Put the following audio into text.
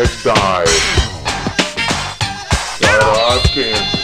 I died. That I can't